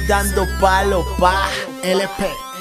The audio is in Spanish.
Dando palo pa' LP